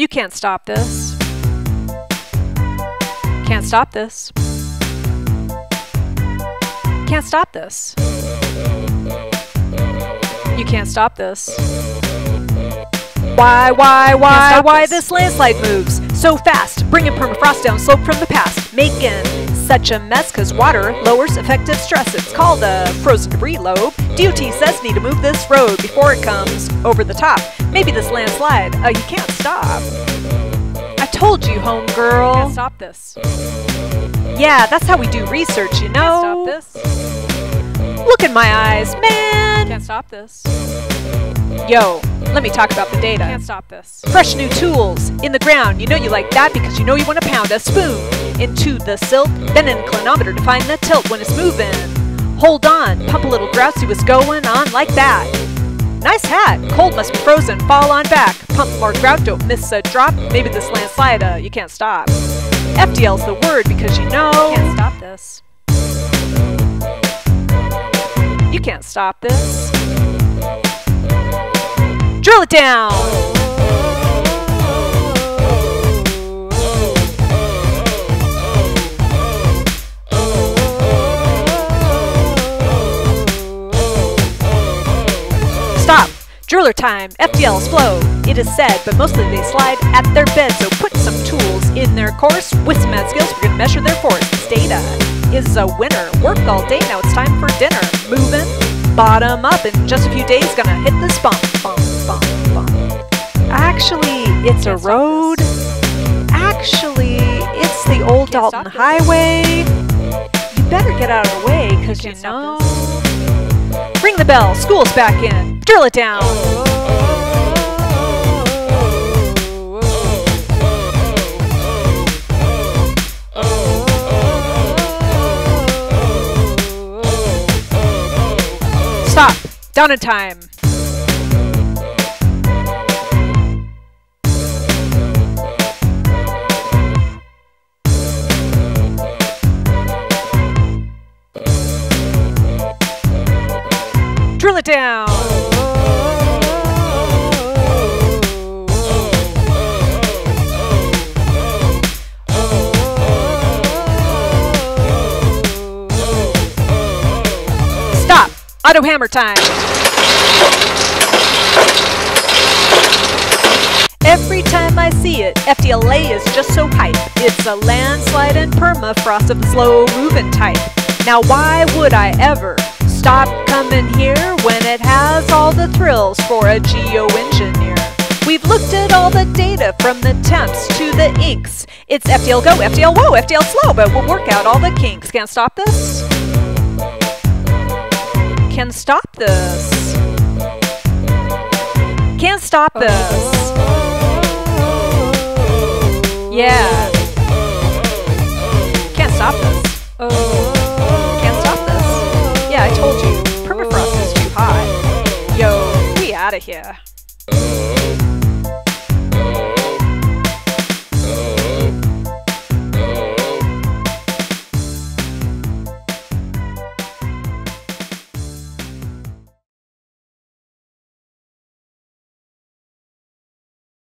You can't stop this. Can't stop this. Can't stop this. You can't stop this. Why, why, why, why this. this landslide moves so fast, bringing permafrost down slope from the past, making such a mess cause water lowers effective stress. It's called a frozen debris lobe. DOT says need to move this road before it comes over the top. Maybe this landslide, uh, you can't stop. I told you, homegirl. Can't stop this. Yeah, that's how we do research, you know. Can't stop this. Look in my eyes, man. Can't stop this. Yo, let me talk about the data. Can't stop this. Fresh new tools in the ground. You know you like that because you know you want to pound a spoon into the silt, then an inclinometer to find the tilt when it's moving. Hold on, pump a little grout, see what's going on like that. Nice hat. Cold must be frozen. Fall on back. Pump more grout. Don't miss a drop. Maybe this landslide, uh, you can't stop. FDL's the word because you know Can't stop this. You can't stop this. Drill it down. Stop. Driller time. FDL's flow. It is said, but mostly they slide at their bed. So put some tools in their course with some mad skills. We're gonna measure their force. Data is a winner. Work all day. Now it's time for dinner. Moving bottom up in just a few days. Gonna hit this bump, bump, bump, bump. Actually, it's a road. Actually, it's the old Dalton. Highway. You better get out of the way, because you know. Ring the bell. School's back in. Drill it down. In time. Drill it down. Stop. Auto hammer time. See it, FDLA is just so hype. It's a landslide and permafrost of slow moving type. Now, why would I ever stop coming here when it has all the thrills for a geo-engineer? We've looked at all the data from the temps to the inks. It's FDL go, FDL whoa, FDL slow, but we'll work out all the kinks. Can't stop this? Can't stop this? Can't stop this. Yeah. Can't stop this. Can't stop this. Yeah, I told you. Permafrost is too high. Yo, we out of here.